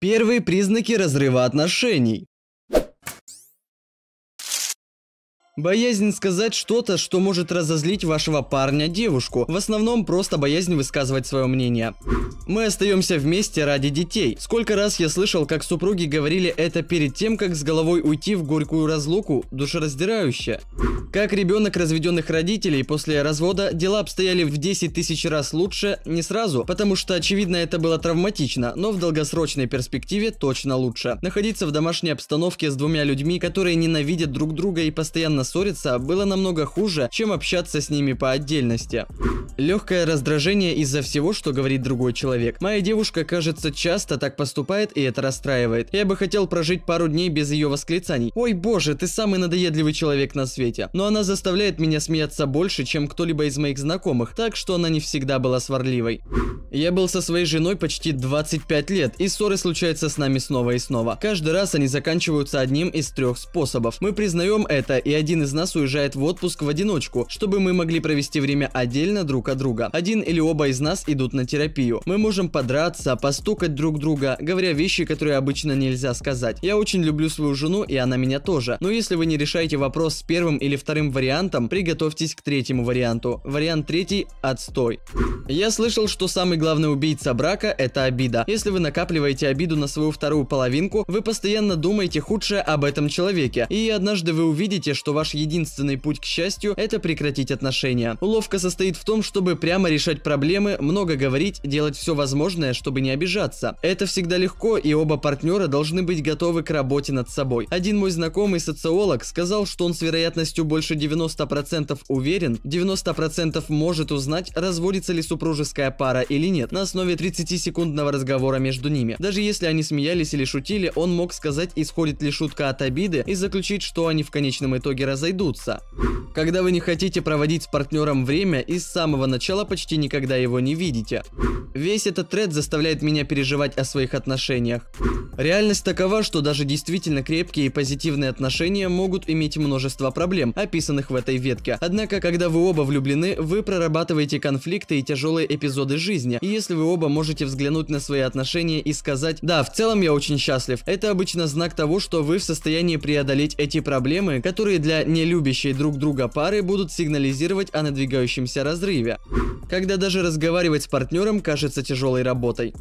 Первые признаки разрыва отношений. Боязнь сказать что-то, что может разозлить вашего парня, девушку. В основном просто боязнь высказывать свое мнение. Мы остаемся вместе ради детей. Сколько раз я слышал, как супруги говорили это перед тем, как с головой уйти в горькую разлуку, душераздирающе. Как ребенок разведенных родителей после развода дела обстояли в 10 тысяч раз лучше, не сразу, потому что очевидно это было травматично, но в долгосрочной перспективе точно лучше. Находиться в домашней обстановке с двумя людьми, которые ненавидят друг друга и постоянно ссориться, было намного хуже, чем общаться с ними по отдельности. Легкое раздражение из-за всего, что говорит другой человек. Моя девушка, кажется, часто так поступает, и это расстраивает. Я бы хотел прожить пару дней без ее восклицаний. Ой боже, ты самый надоедливый человек на свете. Но она заставляет меня смеяться больше, чем кто-либо из моих знакомых, так что она не всегда была сварливой. Я был со своей женой почти 25 лет, и ссоры случаются с нами снова и снова. Каждый раз они заканчиваются одним из трех способов. Мы признаем это, и один из нас уезжает в отпуск в одиночку, чтобы мы могли провести время отдельно друг от друга. Один или оба из нас идут на терапию. Мы можем подраться, постукать друг друга, говоря вещи, которые обычно нельзя сказать. Я очень люблю свою жену, и она меня тоже. Но если вы не решаете вопрос с первым или вторым вариантом, приготовьтесь к третьему варианту. Вариант третий – отстой. Я слышал, что самый главный убийца брака – это обида. Если вы накапливаете обиду на свою вторую половинку, вы постоянно думаете худшее об этом человеке. И однажды вы увидите, что ваш единственный путь к счастью – это прекратить отношения. Уловка состоит в том, чтобы прямо решать проблемы, много говорить, делать все возможное, чтобы не обижаться. Это всегда легко, и оба партнера должны быть готовы к работе над собой. Один мой знакомый социолог сказал, что он с вероятностью больше 90% уверен, 90% может узнать, разводится ли супружеская пара или нет, на основе 30-секундного разговора между ними. Даже если они смеялись или шутили, он мог сказать, исходит ли шутка от обиды и заключить, что они в конечном итоге разойдутся. Когда вы не хотите проводить с партнером время и с самого начала почти никогда его не видите. Весь этот тред заставляет меня переживать о своих отношениях. Реальность такова, что даже действительно крепкие и позитивные отношения могут иметь множество проблем, описанных в этой ветке. Однако, когда вы оба влюблены, вы прорабатываете конфликты и тяжелые эпизоды жизни. И если вы оба можете взглянуть на свои отношения и сказать «Да, в целом я очень счастлив», это обычно знак того, что вы в состоянии преодолеть эти проблемы, которые для нелюбящей друг друга пары будут сигнализировать о надвигающемся разрыве. Когда даже разговаривать с партнером кажется тяжелой работой.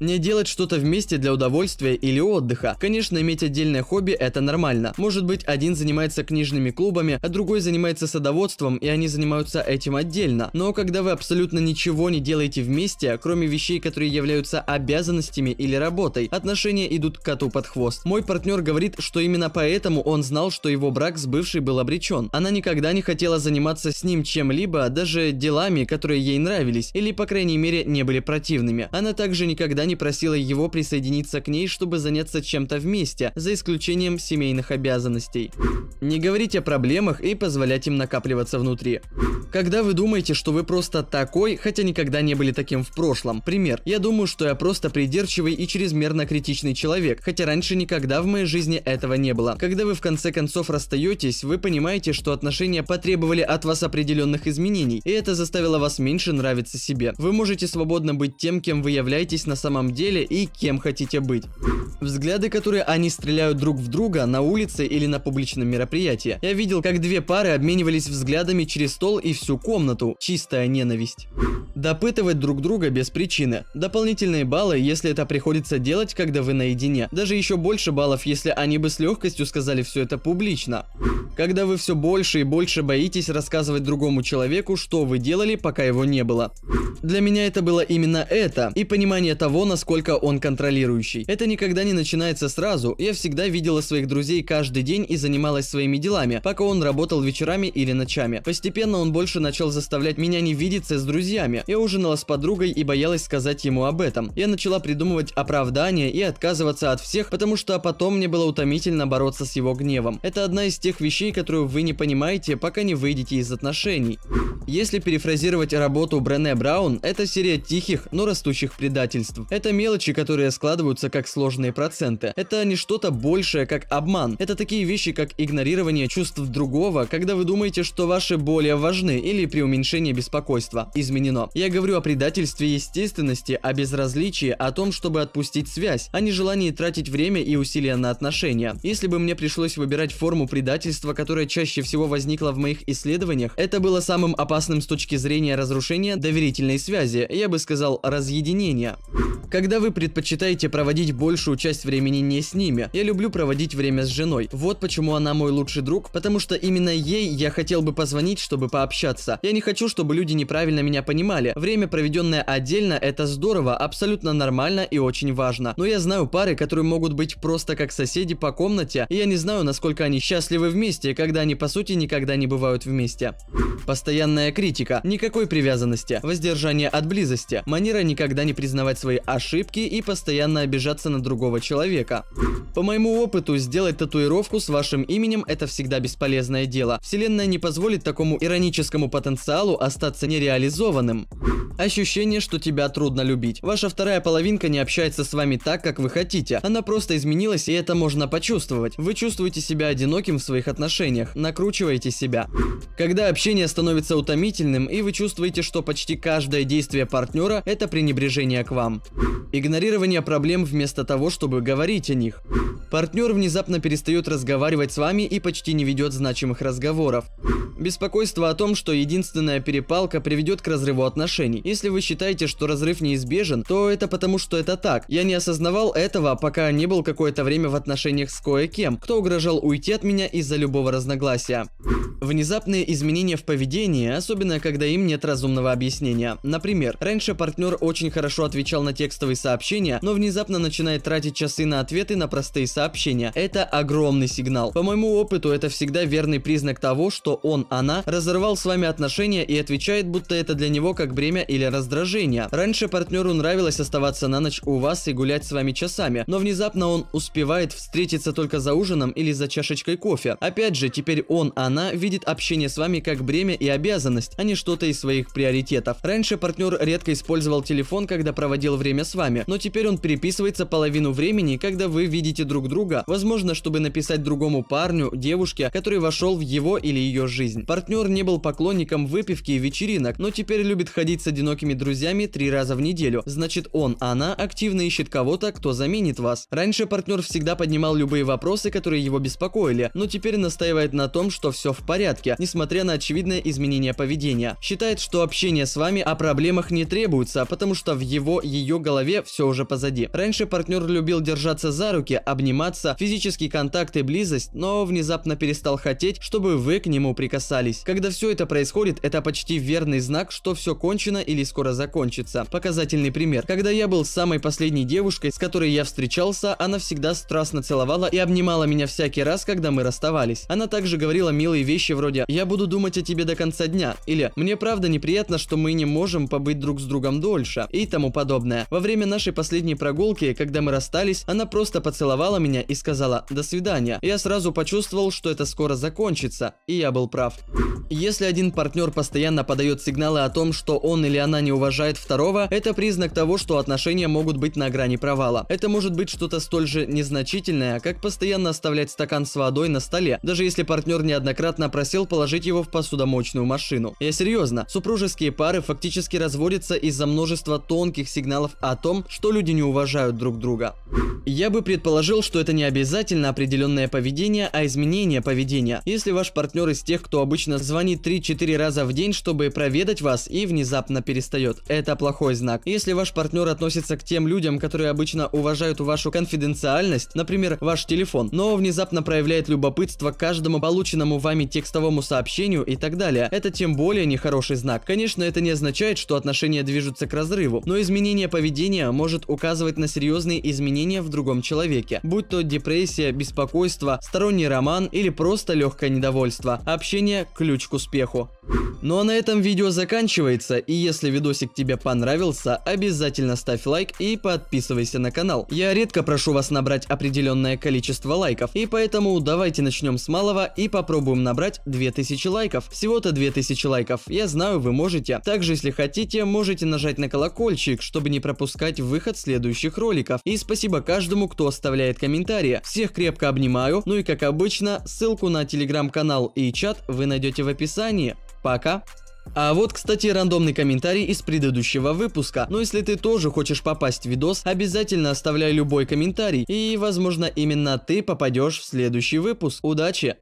Не делать что-то вместе для удовольствия или отдыха. Конечно, иметь отдельное хобби это нормально. Может быть, один занимается книжными клубами, а другой занимается садоводством, и они занимаются этим отдельно. Но когда вы абсолютно ничего не делаете вместе, кроме вещей, которые являются обязанностями или работой, отношения идут коту под хвост. Мой партнер говорит, что именно поэтому он знал, что его брак с бывшей был обречен. Она никогда не хотела заниматься с ним чем-либо, даже делами, которые ей нравились, или по крайней мере не были противными. Она также никогда не просила его присоединиться к ней, чтобы заняться чем-то вместе, за исключением семейных обязанностей. Не говорить о проблемах и позволять им накапливаться внутри. Когда вы думаете, что вы просто такой, хотя никогда не были таким в прошлом. Пример. Я думаю, что я просто придирчивый и чрезмерно критичный человек, хотя раньше никогда в моей жизни этого не было. Когда вы в конце концов расстаетесь, вы понимаете, что отношения потребовали от вас определенных изменений, и это заставило вас меньше нравиться себе. Вы можете свободно быть тем, кем вы являетесь на самом деле и кем хотите быть. Взгляды, которые они стреляют друг в друга на улице или на публичном мероприятии. Я видел, как две пары обменивались взглядами через стол и всю комнату. Чистая ненависть. Допытывать друг друга без причины. Дополнительные баллы, если это приходится делать, когда вы наедине. Даже еще больше баллов, если они бы с легкостью сказали все это публично. Когда вы все больше и больше боитесь рассказывать другому человеку, что вы делали, пока его не было. Для меня это было именно это, и понимание того, насколько он контролирующий. Это никогда не начинается сразу, я всегда видела своих друзей каждый день и занималась своими делами, пока он работал вечерами или ночами. Постепенно он больше начал заставлять меня не видеться с друзьями. Я ужинала с подругой и боялась сказать ему об этом. Я начала придумывать оправдания и отказываться от всех, потому что потом мне было утомительно бороться с его гневом. Это одна из тех вещей, которую вы не понимаете, пока не выйдете из отношений. Если перефразировать работу Брене Браун, это серия тихих, но растущих предательств. Это мелочи, которые складываются как сложные проценты. Это не что-то большее, как обман. Это такие вещи, как игнорирование чувств другого, когда вы думаете, что ваши более важны, или преуменьшение беспокойства. Изменено. Я говорю о предательстве естественности, о безразличии, о том, чтобы отпустить связь, а не желании тратить время и усилия на отношения. Если бы мне пришлось выбирать форму предательства, которая чаще всего возникла в моих исследованиях, это было самым опасным с точки зрения разрушения доверительной связи, я бы сказал разъединения. Когда вы предпочитаете проводить большую часть времени не с ними, я люблю проводить время с женой. Вот почему она мой лучший друг, потому что именно ей я хотел бы позвонить, чтобы пообщаться. Я не хочу, чтобы люди неправильно меня понимали. Время, проведенное отдельно, это здорово, абсолютно нормально и очень важно. Но я знаю пары, которые могут быть просто как соседи по комнате, и я не знаю, насколько они счастливы вместе, когда они по сути никогда не бывают вместе. Постоянная критика, никакой привязанности, воздержание от близости, манера никогда не признавать свои ошибки и постоянно обижаться на другого человека. По моему опыту, сделать татуировку с вашим именем это всегда бесполезное дело. Вселенная не позволит такому ироническому потенциалу остаться нереализованным. Ощущение, что тебя трудно любить. Ваша вторая половинка не общается с вами так, как вы хотите. Она просто изменилась, и это можно почувствовать. Вы чувствуете себя одиноким в своих отношениях, накручиваете себя. Когда общение становится утомительным, и вы чувствуете, что почти каждое действие партнера – это пренебрежение к вам. Игнорирование проблем вместо того, чтобы говорить о них. Партнер внезапно перестает разговаривать с вами и почти не ведет значимых разговоров. Беспокойство о том, что единственная перепалка приведет к разрыву отношений. Если вы считаете, что разрыв неизбежен, то это потому, что это так. Я не осознавал этого, пока не был какое-то время в отношениях с кое-кем, кто угрожал уйти от меня из-за любого разногласия. Внезапные изменения в поведении, особенно когда им нет разумного объяснения. Например, раньше партнер очень хорошо отвечал на текстовые сообщения, но внезапно начинает тратить часы на ответы на простые сообщения. Это огромный сигнал. По моему опыту, это всегда верный признак того, что он, она, разорвал с вами отношения и отвечает, будто это для него как бремя или раздражение. Раньше партнеру нравилось оставаться на ночь у вас и гулять с вами часами, но внезапно он успевает встретиться только за ужином или за чашечкой кофе. Опять же, теперь он, она видит общение с вами как бремя и обязанность, а не что-то из своих приоритетов. Раньше партнер редко использовал телефон, когда проводил время с вами, но теперь он переписывается половину времени, когда вы видите друг друга, возможно, чтобы написать другому парню, девушке, который вошел в его или ее жизнь. Партнер не был поклонником выпивки и вечеринок, но теперь любит ходить с одинокими друзьями три раза в неделю. Значит, он, она активно ищет кого-то, кто заменит вас. Раньше партнер всегда поднимал любые вопросы, которые его беспокоили, но теперь настаивает на том, что все в порядке несмотря на очевидное изменение поведения. Считает, что общение с вами о проблемах не требуется, потому что в его, ее голове все уже позади. Раньше партнер любил держаться за руки, обниматься, физический контакт и близость, но внезапно перестал хотеть, чтобы вы к нему прикасались. Когда все это происходит, это почти верный знак, что все кончено или скоро закончится. Показательный пример. Когда я был самой последней девушкой, с которой я встречался, она всегда страстно целовала и обнимала меня всякий раз, когда мы расставались. Она также говорила милые вещи вроде «Я буду думать о тебе до конца дня» или «Мне правда неприятно, что мы не можем побыть друг с другом дольше» и тому подобное. Во время нашей последней прогулки, когда мы расстались, она просто поцеловала меня и сказала «До свидания». Я сразу почувствовал, что это скоро закончится, и я был прав. Если один партнер постоянно подает сигналы о том, что он или она не уважает второго, это признак того, что отношения могут быть на грани провала. Это может быть что-то столь же незначительное, как постоянно оставлять стакан с водой на столе, даже если партнер неоднократно просил положить его в посудомоечную машину. Я серьезно, супружеские пары фактически разводятся из-за множества тонких сигналов о том, что люди не уважают друг друга. Я бы предположил, что это не обязательно определенное поведение, а изменение поведения. Если ваш партнер из тех, кто обычно звонит 3-4 раза в день, чтобы проведать вас и внезапно перестает, это плохой знак. Если ваш партнер относится к тем людям, которые обычно уважают вашу конфиденциальность, например, ваш телефон, но внезапно проявляет любопытство к каждому полученному вами текстовому сообщению и так далее. Это тем более нехороший знак. Конечно, это не означает, что отношения движутся к разрыву, но изменение поведения может указывать на серьезные изменения в другом человеке. Будь то депрессия, беспокойство, сторонний роман или просто легкое недовольство. Общение – ключ к успеху. Ну а на этом видео заканчивается, и если видосик тебе понравился, обязательно ставь лайк и подписывайся на канал. Я редко прошу вас набрать определенное количество лайков, и поэтому давайте начнем с малого и попробуем набрать 2000 лайков. Всего-то 2000 лайков, я знаю, вы можете. Также, если хотите, можете нажать на колокольчик, чтобы не пропускать выход следующих роликов. И спасибо каждому, кто оставляет комментарии. Всех крепко обнимаю, ну и как обычно, ссылку на телеграм-канал и чат вы найдете в описании. Пока! А вот, кстати, рандомный комментарий из предыдущего выпуска. Но если ты тоже хочешь попасть в видос, обязательно оставляй любой комментарий. И, возможно, именно ты попадешь в следующий выпуск. Удачи!